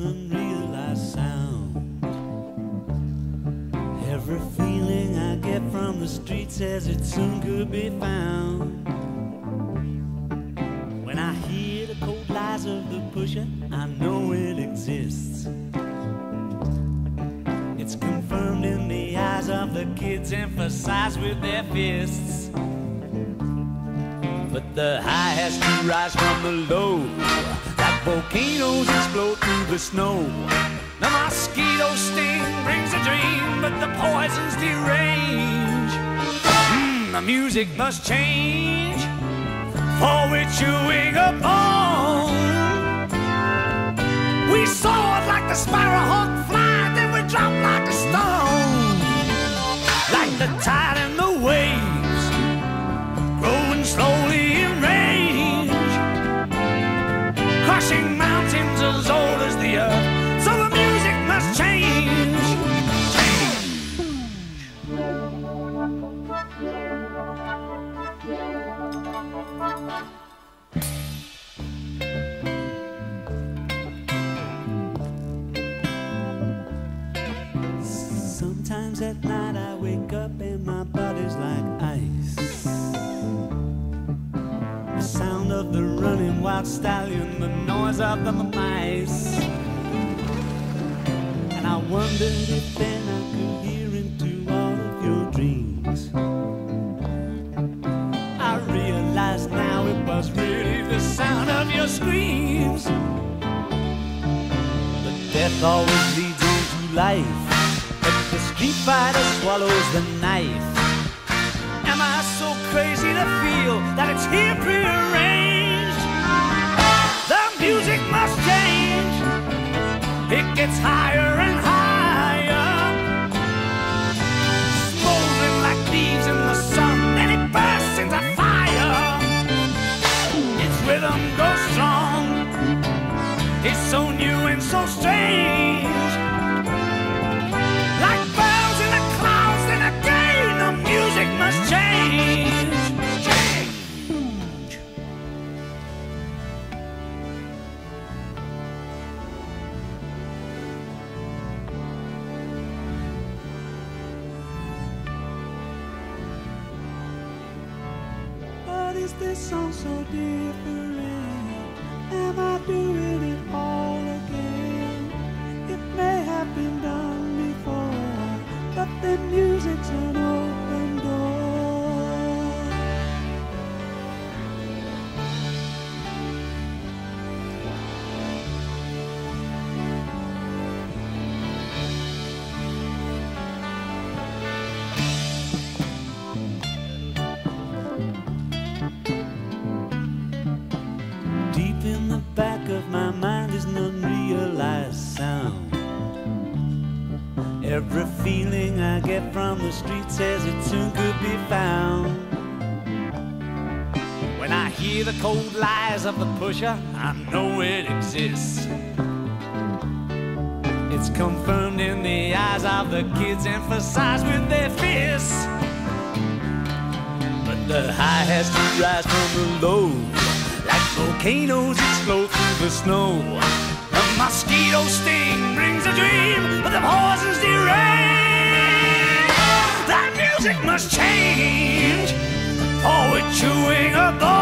unrealized sound. Every feeling I get from the streets says it soon could be found. When I hear the cold lies of the pusher, I know it exists. It's confirmed in the eyes of the kids, emphasized with their fists. But the high has to rise from the low volcanoes explode through the snow. The mosquito sting brings a dream, but the poison's derange. Mm, the music must change, for we're chewing a bone. Sometimes at night I wake up and my body's like ice. The sound of the running wild stallion, the noise of the mice. And I wondered if then always leads to life. But the street fighter swallows the knife. Am I so crazy to feel that it's here prearranged? The music must change. It gets higher and higher. Smoldering like leaves in the sun, and it bursts into fire. Its rhythm goes strong. It's so new is this song so different? Am I Every feeling I get from the street says it soon could be found. When I hear the cold lies of the pusher, I know it exists. It's confirmed in the eyes of the kids, emphasized with their fists. But the high has to rise from the low, like volcanoes explode through the snow. Mosquito sting brings a dream, but the poison's deranged. That music must change, or we're chewing a bone.